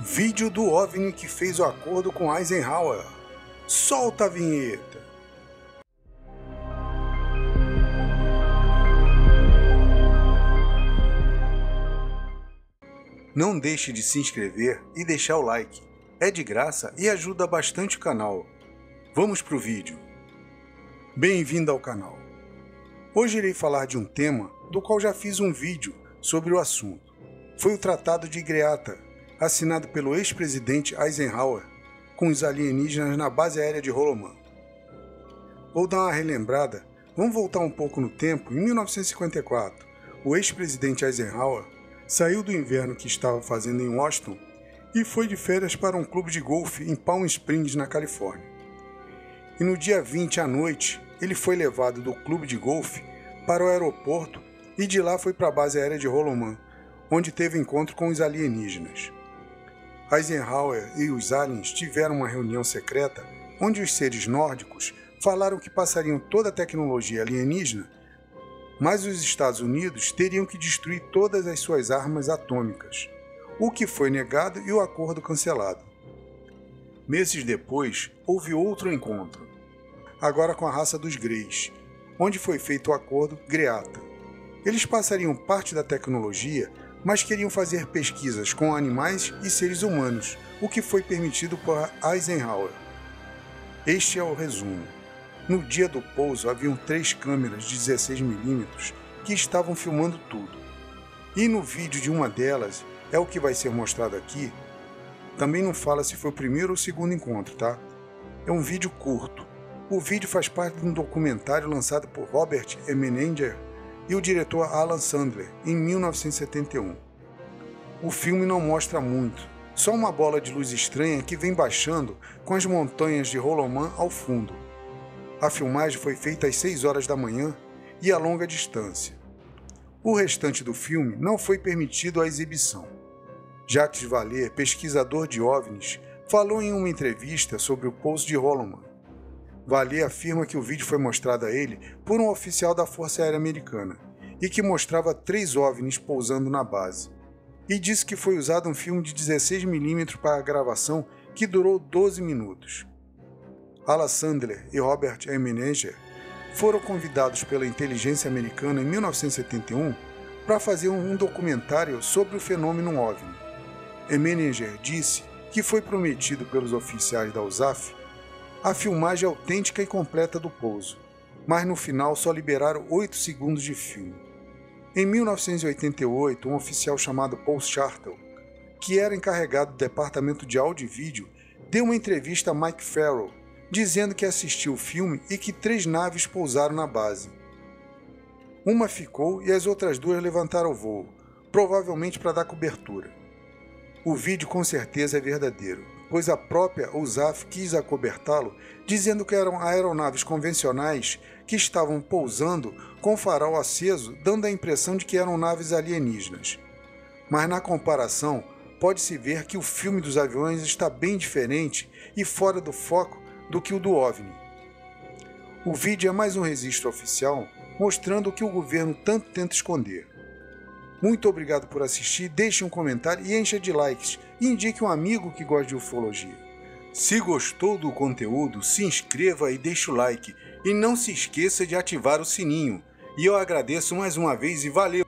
Vídeo do OVNI que fez o acordo com Eisenhower. Solta a vinheta. Não deixe de se inscrever e deixar o like. É de graça e ajuda bastante o canal. Vamos pro vídeo. Bem-vindo ao canal. Hoje irei falar de um tema do qual já fiz um vídeo sobre o assunto. Foi o Tratado de Greata, assinado pelo ex-presidente Eisenhower com os alienígenas na base aérea de Roloman. Vou dar uma relembrada, vamos voltar um pouco no tempo. Em 1954, o ex-presidente Eisenhower saiu do inverno que estava fazendo em Washington e foi de férias para um clube de golfe em Palm Springs, na Califórnia. E no dia 20 à noite, ele foi levado do clube de golfe para o aeroporto e de lá foi para a base aérea de Roloman, onde teve encontro com os alienígenas. Eisenhower e os aliens tiveram uma reunião secreta onde os seres nórdicos falaram que passariam toda a tecnologia alienígena, mas os Estados Unidos teriam que destruir todas as suas armas atômicas, o que foi negado e o acordo cancelado. Meses depois, houve outro encontro, agora com a raça dos Greys, onde foi feito o acordo Greata. Eles passariam parte da tecnologia, mas queriam fazer pesquisas com animais e seres humanos, o que foi permitido por Eisenhower. Este é o resumo. No dia do pouso haviam três câmeras de 16mm que estavam filmando tudo. E no vídeo de uma delas, é o que vai ser mostrado aqui, também não fala se foi o primeiro ou o segundo encontro, tá? É um vídeo curto. O vídeo faz parte de um documentário lançado por Robert E. E o diretor Alan Sandler em 1971. O filme não mostra muito, só uma bola de luz estranha que vem baixando com as montanhas de Roloman ao fundo. A filmagem foi feita às 6 horas da manhã e a longa distância. O restante do filme não foi permitido à exibição. Jacques Vallée, pesquisador de OVNIs, falou em uma entrevista sobre o pouso de Holloman. Vallée afirma que o vídeo foi mostrado a ele por um oficial da Força Aérea Americana e que mostrava três OVNIs pousando na base. E disse que foi usado um filme de 16mm para a gravação que durou 12 minutos. Alan Sandler e Robert M. Menninger foram convidados pela inteligência americana em 1971 para fazer um documentário sobre o fenômeno OVNI. Emeninger disse que foi prometido pelos oficiais da USAF a filmagem autêntica e completa do pouso, mas no final só liberaram 8 segundos de filme. Em 1988, um oficial chamado Paul Chartel, que era encarregado do departamento de áudio e vídeo, deu uma entrevista a Mike Farrell, dizendo que assistiu o filme e que três naves pousaram na base. Uma ficou e as outras duas levantaram o voo, provavelmente para dar cobertura. O vídeo com certeza é verdadeiro, pois a própria USAF quis acobertá-lo, dizendo que eram aeronaves convencionais que estavam pousando com o farol aceso, dando a impressão de que eram naves alienígenas. Mas na comparação, pode-se ver que o filme dos aviões está bem diferente e fora do foco do que o do OVNI. O vídeo é mais um registro oficial mostrando o que o governo tanto tenta esconder. Muito obrigado por assistir, deixe um comentário e encha de likes indique um amigo que gosta de ufologia. Se gostou do conteúdo, se inscreva e deixe o like. E não se esqueça de ativar o sininho. E eu agradeço mais uma vez e valeu!